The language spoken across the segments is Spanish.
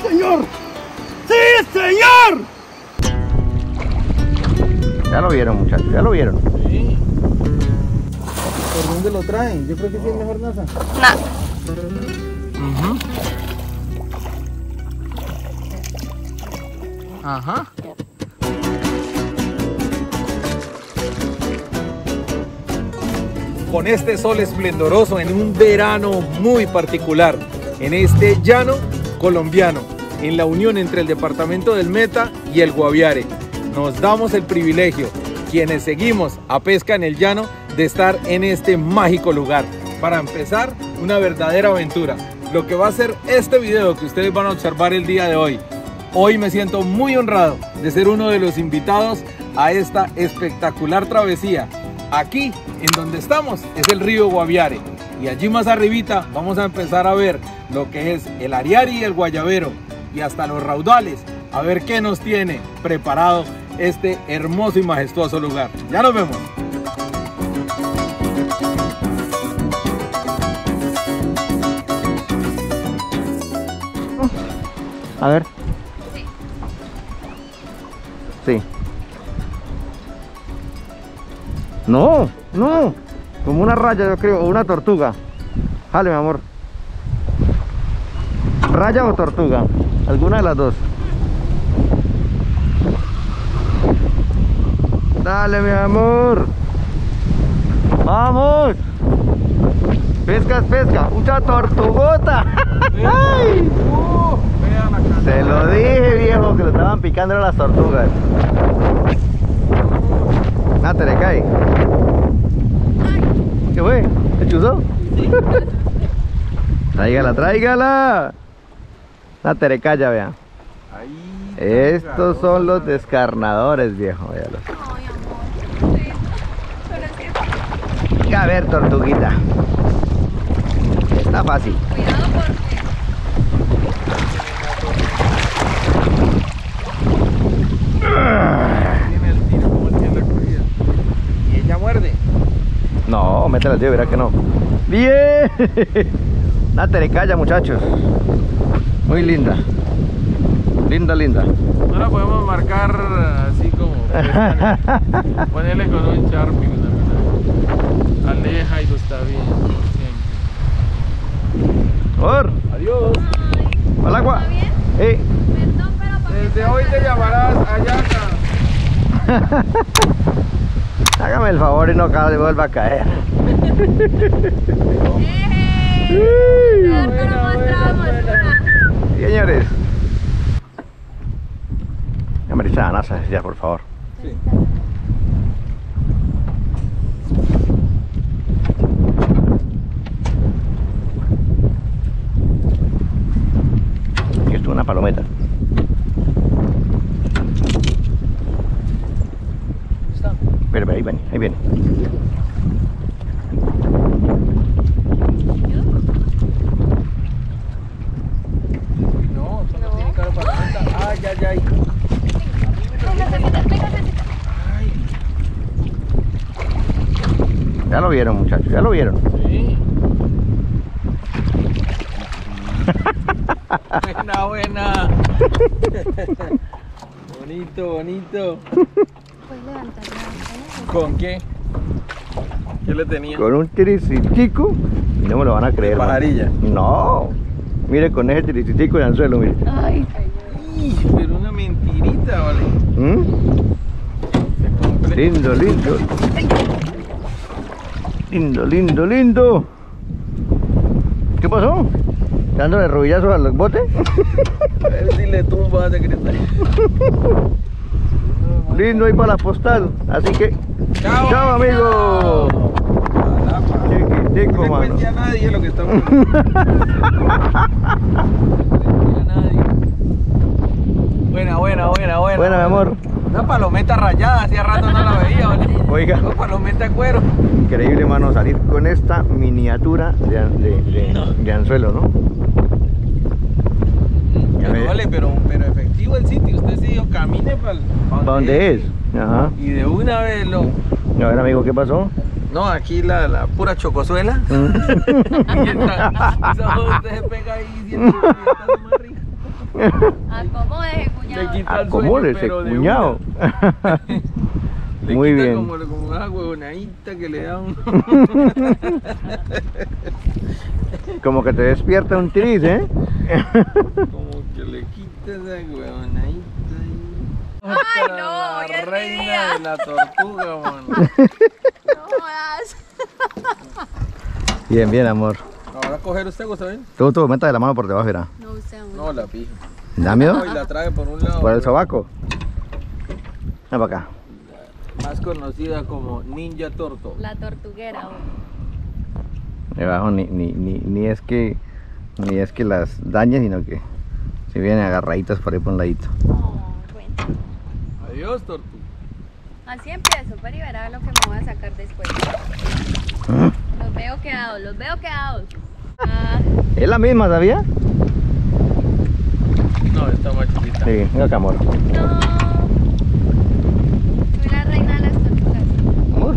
¡Sí, señor! ¡Sí, señor! Ya lo vieron, muchachos, ya lo vieron. ¿Por dónde lo traen? Yo creo que sí es mejor NASA. No. Ajá. con este sol esplendoroso en un verano muy particular, en este llano colombiano, en la unión entre el departamento del Meta y el Guaviare. Nos damos el privilegio, quienes seguimos a pesca en el llano, de estar en este mágico lugar. Para empezar, una verdadera aventura. Lo que va a ser este video que ustedes van a observar el día de hoy. Hoy me siento muy honrado de ser uno de los invitados a esta espectacular travesía Aquí, en donde estamos, es el río Guaviare. Y allí más arribita vamos a empezar a ver lo que es el Ariari y el Guayabero. Y hasta los raudales. A ver qué nos tiene preparado este hermoso y majestuoso lugar. Ya nos vemos. A ver. Sí. No, no. Como una raya, yo creo, o una tortuga. Jale, mi amor. ¿Raya o tortuga? Alguna de las dos. Dale, mi amor. Vamos. Pesca, pesca. Mucha tortugota. Ay. Se lo dije, viejo, que lo estaban picando las tortugas. Ah, te le cae. ¿Qué fue? ¿Te chuzó? tráigala, tráigala. Una terecaya, vea. Estos son los descarnadores, viejo. Véalos. Ay, amor. Sí. Pero es que A ver, tortuguita. Está fácil. cuidado porque Tiene el tiro como el que en la corrida. Y ella muerde. No, métela al tío, verá que no. ¡Bien! Una terecaya, muchachos. Muy linda. Linda, linda. No la podemos marcar así como. Ponerle con un Sharpie. una- Aleja y lo está bien. Siempre. ¡Por! Adiós. ¡Al agua! ¿Está bien? ¡Eh! Perdón, pero porque Desde hoy te llamarás Ayaka. Hágame el favor y no vuelva a caer. ¡Eh! Mostramos. Sí, señores. Ya me la NASA ya, por favor estuvo una palometa. Está. Espera, espera, ahí viene, ahí viene. No, eso no tiene cara para cuenta. Ay, ay, ay. Pégate, pégate, pégate. Ya lo vieron, muchachos, ya lo vieron. Sí. buena, buena. Bonito. Puedes levantarla. ¿Con qué? ¿Qué le tenía? Con un tiricitico no me lo van a creer. pajarilla? No. Mire, con ese tiricitico de anzuelo, mire. Ay, pero una mentirita, vale. ¿Mm? Lindo, lindo. Lindo, lindo, lindo. ¿Qué pasó? ¿Dándole rodillazos al bote? A ver si le tumba a secretario. lindo ahí para la postal. Así que, Chao, chao amigos. Chiquitico, No le cuente a nadie lo que estamos haciendo. No le cuente a nadie. Buena, buena, buena, buena. Buena, mi amor. Una palometa rayada, hacía rato no la veía, ¿vale? Oiga. Una palometa de cuero. Increíble, mano, salir con esta miniatura de, de- de- de anzuelo, ¿no? Ya vale, pero, pero efectivo el sitio. Usted sí dijo, camine para ¿Para dónde es? Ajá. Y de una vez lo. A ver, amigo, ¿qué pasó? No, aquí la, la pura chocosuela. Mm. usted se pega ahí y siente más rico. Acomódese, cuñado. quita el sueño, Acomódese, pero de cuñado. Le Muy quita bien. Como, como una huevonadita que le da un... Como que te despierta un tris, ¿eh? como ahí. Ay, no, la mi reina de la tortuga, mano. No jodas. Bien, bien, amor. Ahora coger usted, Gustavo. Tú, tú, métale la mano por debajo, mira. No, usted amor. No, la pija. ¿Da miedo? No, y la trae por un lado. Por el sobaco. Ven para acá. Más conocida como Ninja Torto. La tortuguera, amor. Debajo ni, ni, ni, ni es que ni es que las dañe, sino que se vienen agarraditas por ahí por un ladito. Oh, bueno. Adiós, Tortu. Así empiezo, pero y verá lo que me voy a sacar después. ¿Ah? Los veo quedados, los veo quedados. Ah, ¿Es la misma, sabía? No, está más chiquita. Sí, mira acá, amor. no. Soy la reina de las tortugas. Amor.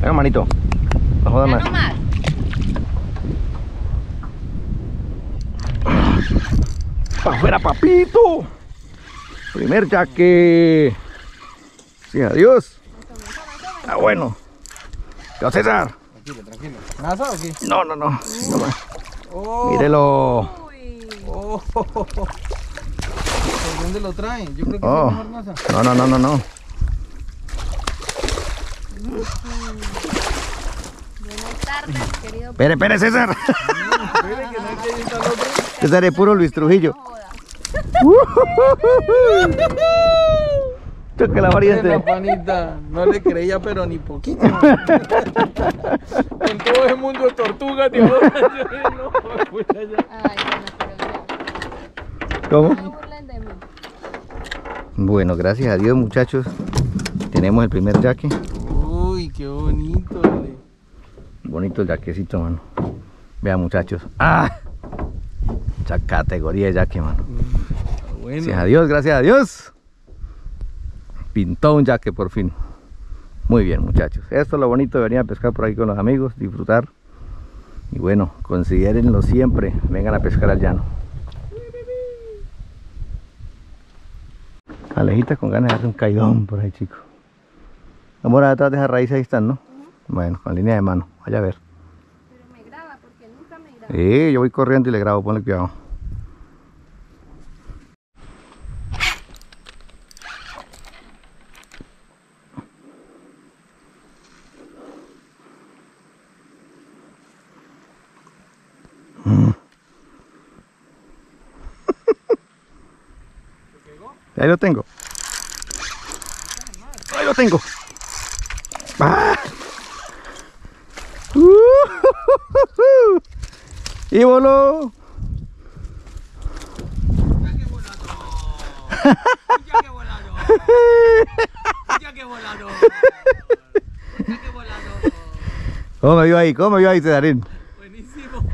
Venga, manito. No jodas Ya más. no más. ¡Para afuera, papito! Primer yaque. Sí, adiós. Ah, bueno. ¿Qué César? Tranquilo, tranquilo. ¿Nasa o qué? No, no, no. Oh, Mírelo. Oh. ¿Por dónde lo traen? Yo creo que Oh. es mejor Nasa. No, no, no, no, no. Buenas tardes, querido. Espere, espere, César. Que no que. César es puro Luis Trujillo. No. Toca la La variante. panita, no le creía pero ni poquito. en todo ese mundo de tortugas, tío. No. ¿Cómo? No. Bueno, gracias a Dios, muchachos. Tenemos el primer yaque. Uy, qué bonito. Bonito el yaquecito, mano. Vean, muchachos. ¡Ah! Mucha categoría de yaque, mano. Bueno, Gracias a Dios, gracias a Dios. Pintó un yaque por fin. Muy bien, muchachos. Esto es lo bonito de venir a pescar por ahí con los amigos, disfrutar. Y bueno, considérenlo siempre. Vengan a pescar al llano. Alejita con ganas de darle un caidón por ahí, chicos. Amor, atrás de esa raíz ahí están, ¿no? Bueno, con línea de mano. Vaya a ver. Pero me graba porque nunca me graba. Sí, yo voy corriendo y le grabo, ponle cuidado. Ahí lo tengo. Ahí lo tengo. ¡Ah! Y voló. ¿Cómo me vio ahí? ¿Cómo me vio ahí, Cesarín? buenísimo.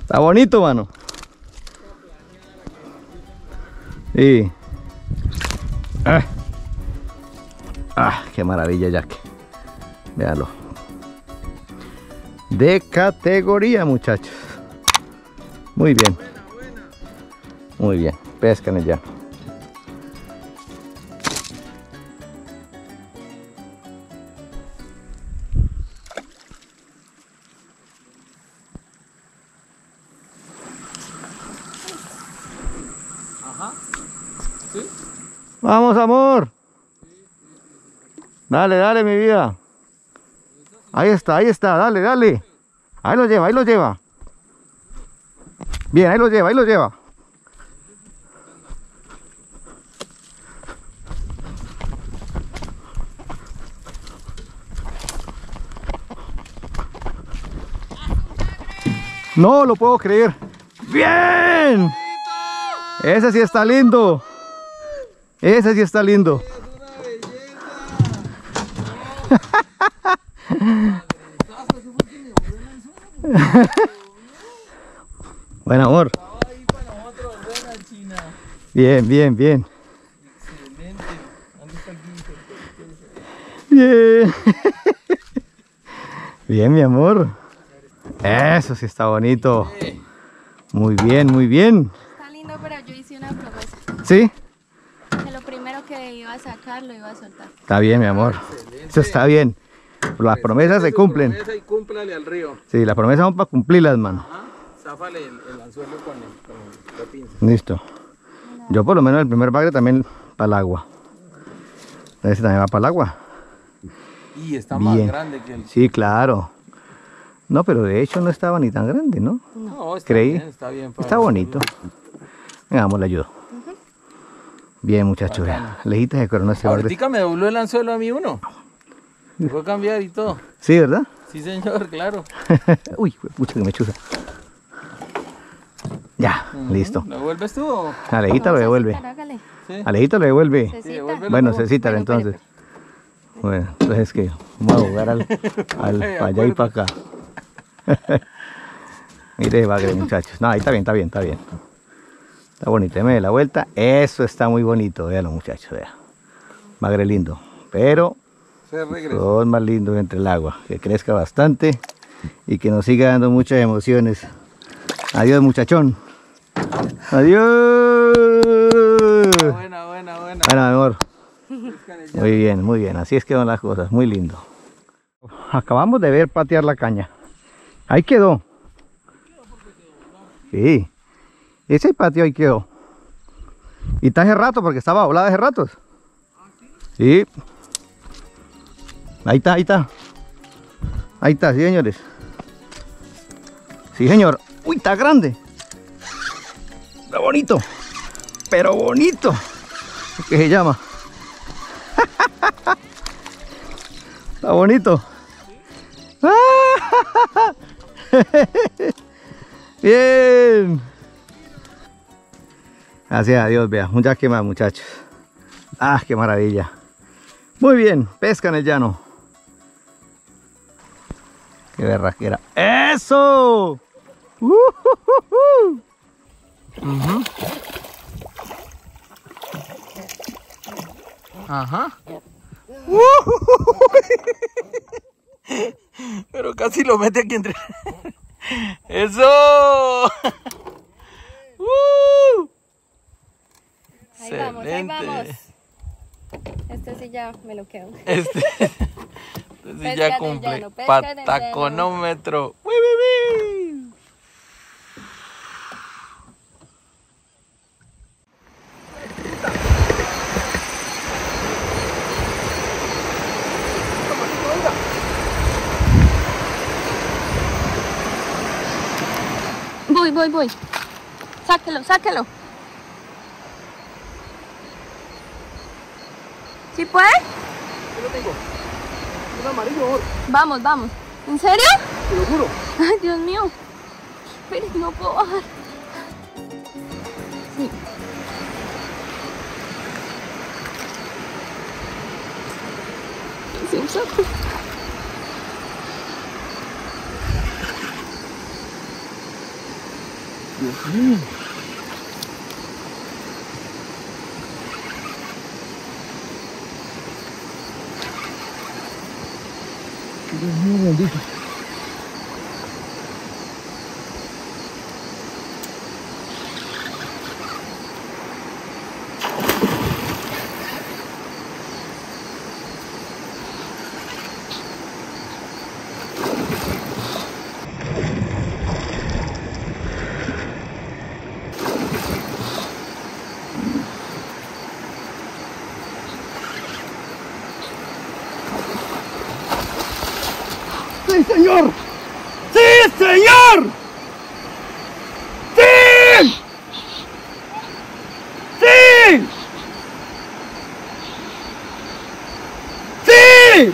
Está bonito, mano. Sí. Ah. Ah, qué maravilla, Jack. Véanlo. De categoría, muchachos. Muy bien. Muy bien. Pescan ya. Ajá. ¿Sí? Vamos, amor. Dale, dale, mi vida. Ahí está, ahí está, dale, dale. Ahí lo lleva, ahí lo lleva. Bien, ahí lo lleva, ahí lo lleva. No lo puedo creer. Bien. Ese sí está lindo. Ese sí está lindo. Buen amor. Bien, bien, bien. Excelente. ¿Dónde está el 15? Bien. Bien, mi amor. Eso sí está bonito. Muy bien, muy bien. Está lindo, pero yo hice una promesa. ¿Sí? Que lo primero que iba a sacar lo iba a soltar. Está bien, mi amor. Eso está bien. Las promesas se cumplen. Promesa y cúmplale al río. Sí, las promesas son para cumplirlas, mano. Ajá. Záfale el, el anzuelo con, el, con pinza. Listo. Yo por lo menos el primer bagre también para el agua. Ese también va para el agua. Y está Bien. más grande que el. Sí, claro. No, pero de hecho no estaba ni tan grande, ¿no? No, está Creí. bien, está bien. Está bonito. Venga, vamos, le ayudo. Bien, muchachos. Lejitas de corona este. Ahorita me dobló el anzuelo a mí uno. Me fue a cambiar y todo. Sí, ¿verdad? Sí, señor, claro. Uy, pucha que me chuza. Ya, listo. ¿Lo vuelves tú o...? Alejita lo devuelve. Sí. Alejita lo devuelve. Cecita. Bueno. Cecita, entonces. Bueno, entonces es que vamos a jugar al, al De para allá y para acá. Mire, bagre, muchachos. No, ahí está bien, está bien, está bien. Está bonito, déme la vuelta. Eso está muy bonito, véanlo, muchachos, vea. Bagre lindo. Pero Se regresa. son más lindos entre el agua. Que crezca bastante y que nos siga dando muchas emociones. Adiós, muchachón. Adiós. Buena, buena, buena. Bueno, amor. Muy bien, muy bien. Así es que van las cosas. Muy lindo. Acabamos de ver patear la caña. Ahí quedó. Sí. Ese patio ahí quedó. Y está hace rato porque estaba doblada hace ratos. Sí. Ahí está, ahí está. Ahí está, sí, señores. Sí, señor. Uy, está grande. Está bonito. Pero bonito. ¿Qué se llama? Está bonito. Bien. Gracias a Dios, vea. Un yaque más, muchachos. Ah, qué maravilla. Muy bien, pesca en el llano. Qué berraquera. ¡Eso! ¡Ujujuju! Ajá. Pero casi lo mete aquí entre. ¡Eso! ¡Uh! Ahí vamos, ahí vamos. Este sí ya me lo quedo. Este, Pesca ya cumple. llano. Pataconómetro. Voy, voy, voy. Sáquelo, sáquelo. ¿Sí puede? Amarillo, Vamos, vamos. ¿En serio? te lo juro. Ay, Dios mío. Pero no puedo bajar. Sí. Sí, saco. ¡Sí, señor! ¡Sí, señor! ¡Sí! ¡Sí! ¡Sí!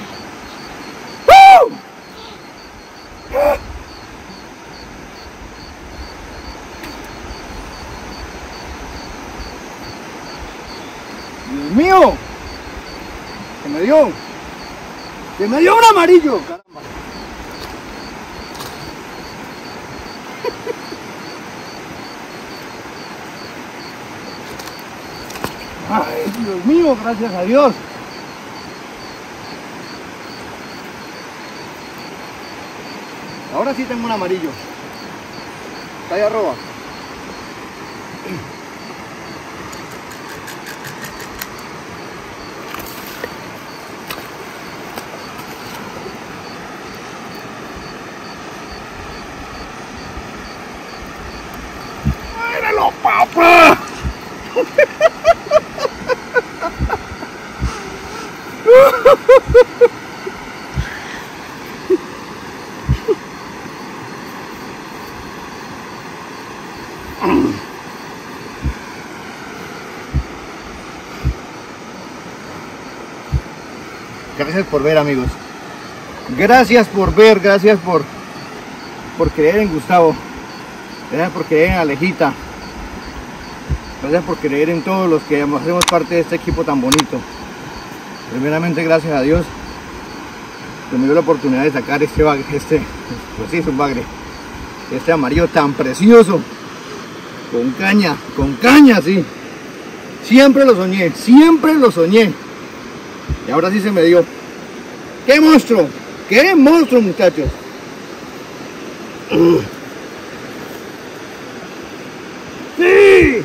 ¡Uh! ¡Dios mío! ¡Que me dio! ¡Que me dio un amarillo! ¡Caramba! Ay, Dios mío, gracias a Dios. Ahora sí tengo un amarillo. Talla arroba. Por ver amigos. Gracias por ver, gracias por, por creer en Gustavo. Gracias por creer en Alejita. Gracias por creer en todos los que hacemos parte de este equipo tan bonito. Primeramente gracias a Dios que me dio la oportunidad de sacar este bagre, este, pues sí, es un bagre, este amarillo tan precioso, con caña, con caña, sí. Siempre lo soñé, siempre lo soñé. Y ahora sí se me dio. ¡Qué monstruo! ¡Qué monstruo, muchachos! ¡Sí!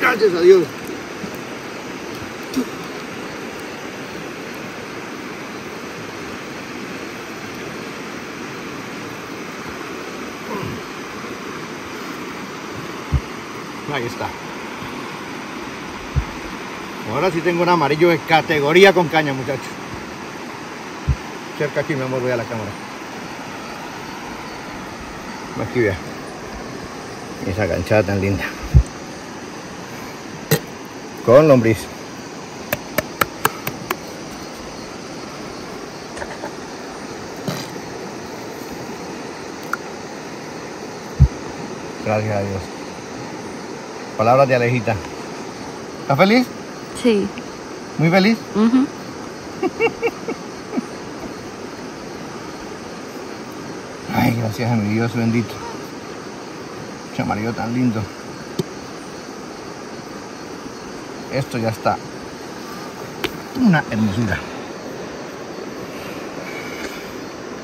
Gracias a Dios. Ahí está. Ahora tengo un amarillo de categoría con caña, muchachos. Cerca aquí, mi amor, voy a la cámara. Aquí vea. Esa ganchada tan linda. Con lombriz. Gracias a Dios. Palabras de Alejita. ¿Estás feliz? Sí. ¿Muy feliz? Ujú. Ay, gracias a mi Dios bendito. Ese amarillo tan lindo. Esto ya está. Una hermosura.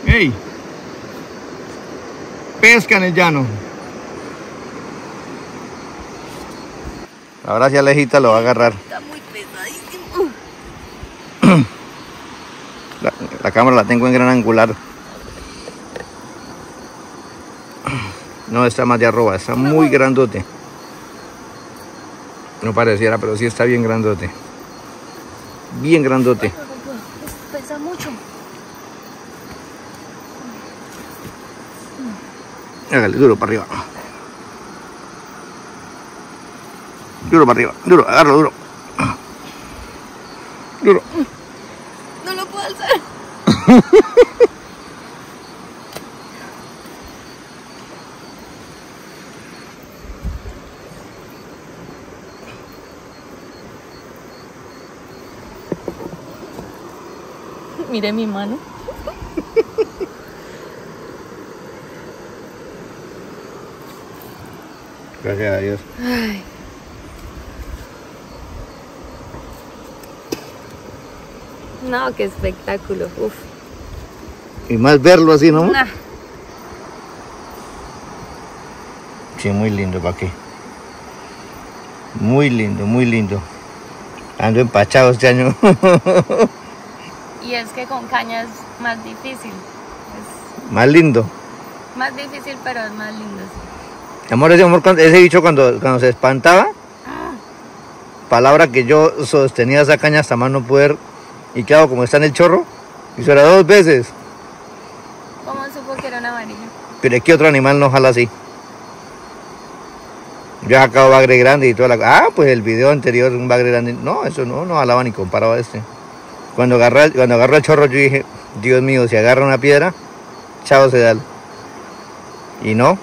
¡Ey! Pesca en el llano. Ahora sí Alejita lo va a agarrar. La, la cámara la tengo en gran angular. No está más de arroba, está muy grandote. No pareciera, pero sí está bien grandote. Bien grandote. Pesa mucho. Hágale duro para arriba. Duro para arriba, duro, duro. Duro. No lo puedo alzar. Mire mi mano. Gracias a Dios. Ay. No, qué espectáculo. Uf. Y más verlo así, ¿no? Nah. Sí, muy lindo para aquí. Muy lindo, muy lindo. Ando empachado este año. Y es que con caña es más difícil. Es más lindo. más difícil, pero es más lindo. sí. Amor, ese, amor, ese bicho cuando, cuando se espantaba, palabra que yo sostenía esa caña hasta más no poder. Y claro, como está en el chorro, hizo era dos veces. ¿Cómo supo que era un amarillo? Pero es que otro animal no jala así. Yo he sacado bagre grande y toda la Ah, pues el video anterior, un bagre grande. No, eso no, no jalaba ni comparaba a este. Cuando agarró, cuando agarró el chorro, yo dije, Dios mío, si agarra una piedra, chao se da. Y no.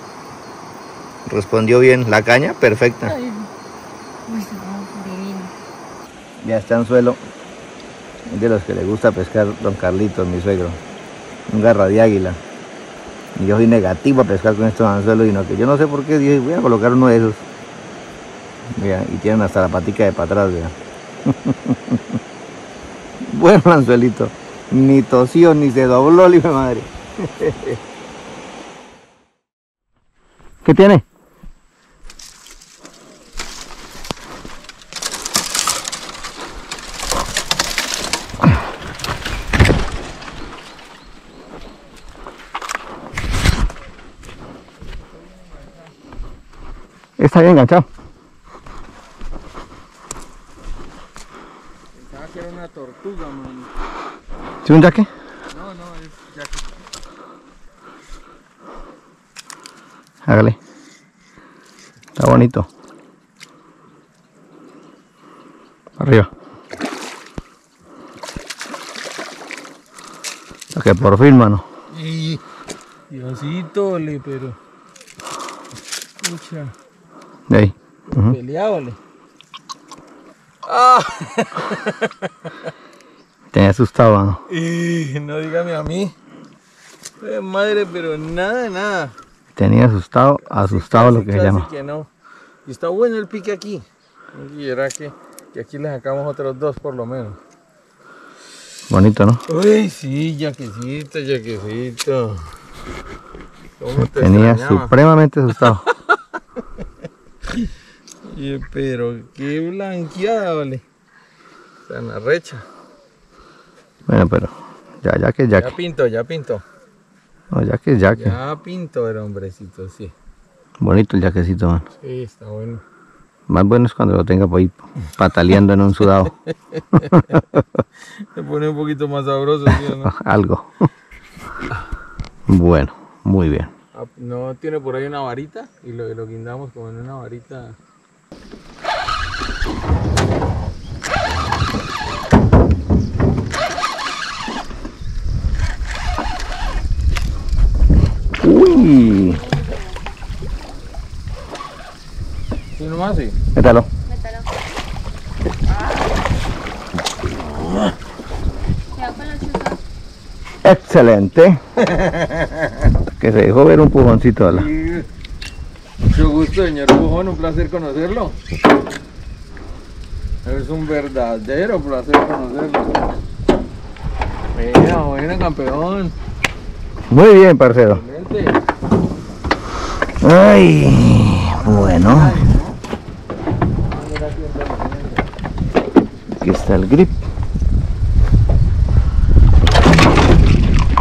Respondió bien la caña, perfecta. Ay. No. Ya está en suelo. Es de los que le gusta pescar don Carlitos, mi suegro. Un garra de águila. Y yo soy negativo a pescar con estos anzuelos, sino que yo no sé por qué dije, voy a colocar uno de esos. Mira, y tienen hasta la patica de para atrás, vea. Buen anzuelito. Ni tosió, ni se dobló, libre madre. ¿Qué tiene? Está bien enganchado. Pensaba que era una tortuga, man. ¿Sí un jaque? No, no, es ya que Hágale. Está bonito. Arriba. Hasta que por fin, mano. Y Diosito, le, pero. Escucha, Ahí. Ujú. peleábale. ¡Ah! Tenía asustado, mano. Y no dígame a mí. Eh, madre, pero nada, nada. Tenía asustado, asustado lo que se llama. que no. Y está bueno el pique aquí. Y era que, que aquí le sacamos otros dos por lo menos. Bonito, ¿no? Uy, sí, yaquecito, yaquecito. ¿Cómo te Tenía extrañaba? supremamente asustado. Y, pero qué blanqueada, vale. Tan arrecha. Bueno, pero ya, ya que Ya jaque. pinto, ya pinto. No, ya que es jaque. Ya pinto el hombrecito, sí. Bonito el jaquecito, mano. Sí, está bueno. Más bueno es cuando lo tenga por ahí pataleando en un sudado. Se pone un poquito más sabroso, ¿sí o no? Algo. Bueno, muy bien. Ah, ¿No tiene por ahí una varita? Y lo, lo guindamos como en una varita. Uy, ¿Sí nomás? Sí. métalo. Métalo. La chupa. Excelente. Que se dejó ver un pujoncito. ¿verdad? Gusto, señor Bujón, un placer conocerlo. Es un verdadero placer conocerlo. Buena, buena, campeón. Muy bien, parcero. Excelente. Ay, bueno. Aquí está el grip.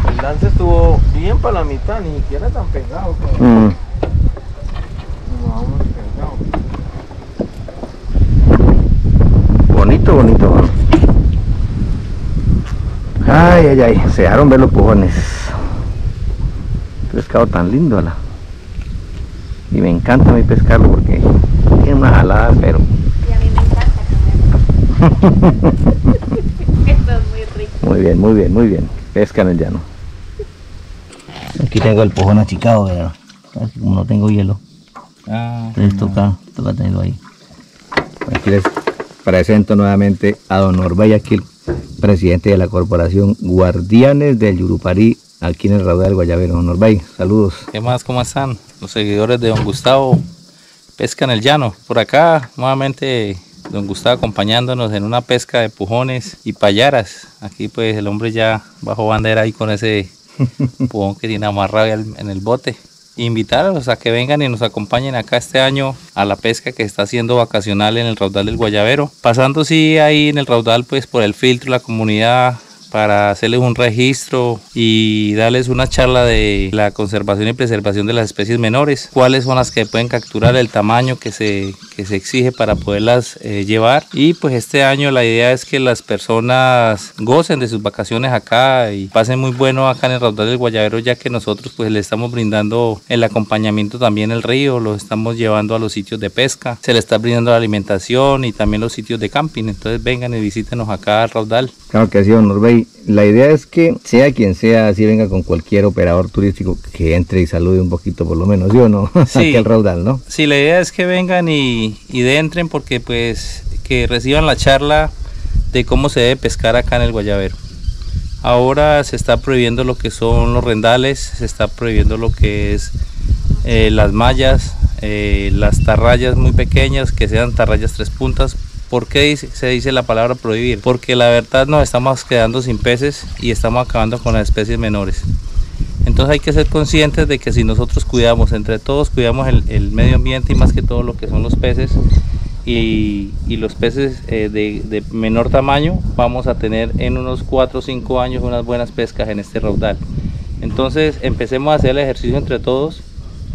El lance estuvo bien para la mitad, ni siquiera tan pegado. Mm, como vamos pegado. bonito, bonito, mano. Ay, ay. Se dejaron ver los pujones. Pescado tan lindo, la. Y me encanta a mí pescarlo porque tiene una jalada, pero Y a mí me encanta. Esto es muy rico. Muy bien, muy bien, muy bien. Pesca en el llano. Aquí tengo el pujón achicado, pero como no tengo hielo, entonces toca, toca tenerlo ahí. Aquí les presento nuevamente a don Norbey Aquil, presidente de la corporación Guardianes del Yurupari, aquí en el Raudal del Guayabero. Don Norbey, saludos. ¿Qué más? ¿Cómo están? Los seguidores de Don Gustavo Pesca en el Llano. Por acá, nuevamente, Don Gustavo acompañándonos en una pesca de pujones y payaras. Aquí, pues, el hombre ya bajo bandera ahí con ese pujón que tiene amarrado en el bote. Invitarlos a que vengan y nos acompañen acá este año a la pesca que está haciendo vacacional en el raudal del Guayabero. Pasando, sí, ahí en el raudal, pues, por el filtro, la comunidad para hacerles un registro y darles una charla de la conservación y preservación de las especies menores, cuáles son las que pueden capturar el tamaño que se, que se exige para poderlas eh, llevar. Y pues este año la idea es que las personas gocen de sus vacaciones acá y pasen muy bueno acá en el raudal del Guayabero, ya que nosotros pues le estamos brindando el acompañamiento también el río, los estamos llevando a los sitios de pesca, se le está brindando la alimentación y también los sitios de camping. Entonces vengan y visítenos acá al raudal. Claro que sí, don Norbey. La idea es que sea quien sea, así venga con cualquier operador turístico que entre y salude un poquito por lo menos, ¿yo no? Sí. Al Raudal, ¿no? Sí, la idea es que vengan y, entren porque pues que reciban la charla de cómo se debe pescar acá en el Guayabero. Ahora se está prohibiendo lo que son los rendales, se está prohibiendo lo que es eh, las mallas, eh, las tarrayas muy pequeñas, que sean tarrayas tres puntas, ¿Por qué se dice la palabra prohibir? Porque la verdad nos estamos quedando sin peces y estamos acabando con las especies menores. Entonces hay que ser conscientes de que si nosotros cuidamos, entre todos cuidamos el, medio ambiente y más que todo lo que son los peces y, los peces eh, de, de, menor tamaño, vamos a tener en unos 4 o 5 años unas buenas pescas en este raudal. Entonces empecemos a hacer el ejercicio entre todos,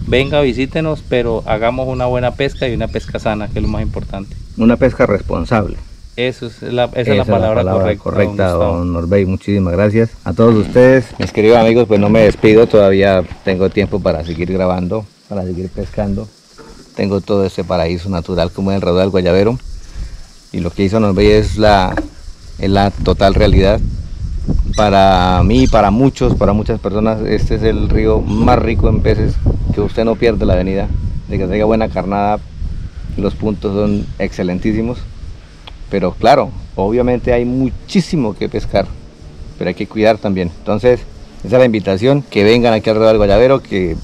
venga, visítenos, pero hagamos una buena pesca y una pesca sana, que es lo más importante. Una pesca responsable. Eso es la, esa, es la palabra, correcta, correcta, don, Norbey. Muchísimas gracias a todos ustedes. Mis queridos amigos, pues no me despido, todavía tengo tiempo para seguir grabando, para seguir pescando. Tengo todo este paraíso natural como el raudal Guayabero. Y lo que hizo Norbey es la, es la total realidad. Para mí, para muchos, para muchas personas, este es el río más rico en peces, que usted no pierde la avenida, de que tenga buena carnada, los puntos son excelentísimos pero claro, obviamente hay muchísimo que pescar, pero hay que cuidar también. Entonces, esa es la invitación, que vengan aquí alrededor del Guayabero, que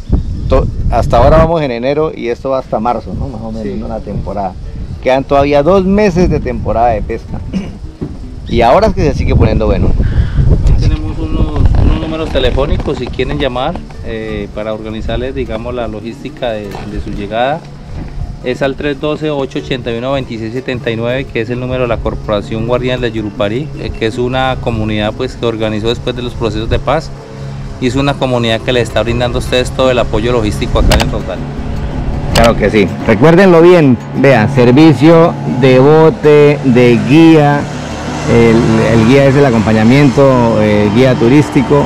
hasta ahora vamos en enero y esto va hasta marzo, ¿no? Más o menos, una temporada. Quedan todavía dos meses de temporada de pesca. Y ahora es que se sigue poniendo bueno. Tenemos unos, números telefónicos si quieren llamar eh, para organizarles, digamos, la logística de su llegada es al 312-881-2679, que es el número de la Corporación Guardián de Yurupari, eh, que es una comunidad pues, que organizó después de los procesos de paz y es una comunidad que le está brindando a ustedes todo el apoyo logístico acá en el. Claro que sí. Recuérdenlo bien, vean, servicio de bote, de guía, el, guía es el acompañamiento, eh, guía turístico,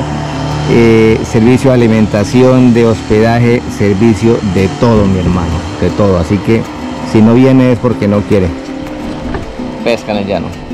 eh, servicio de alimentación, de hospedaje, servicio de todo, mi hermano, de todo. Así que si no viene es porque no quiere. Pesca en el llano.